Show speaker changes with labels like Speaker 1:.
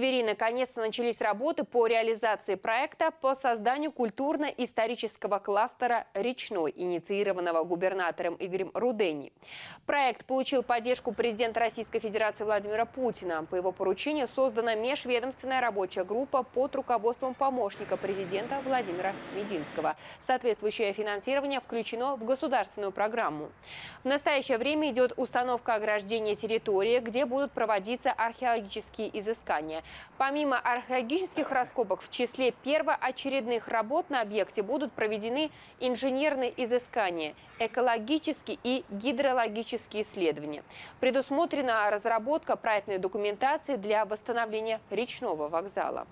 Speaker 1: Твери наконец-то начались работы по реализации проекта по созданию культурно-исторического кластера «Речной», инициированного губернатором Игорем Рудени. Проект получил поддержку президента Российской Федерации Владимира Путина. По его поручению создана межведомственная рабочая группа под руководством помощника президента Владимира Мединского. Соответствующее финансирование включено в государственную программу. В настоящее время идет установка ограждения территории, где будут проводиться археологические изыскания. Помимо археологических раскопок, в числе первоочередных работ на объекте будут проведены инженерные изыскания, экологические и гидрологические исследования. Предусмотрена разработка проектной документации для восстановления речного вокзала.